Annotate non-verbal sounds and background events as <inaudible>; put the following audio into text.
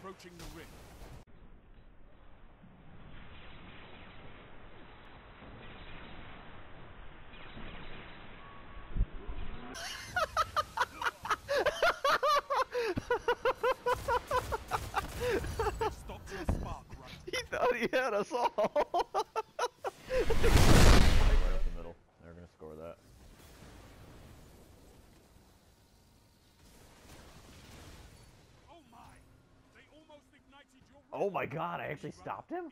approaching the ring. They stopped your spark, right? He thought he had us all. <laughs> Oh my god, I actually stopped him?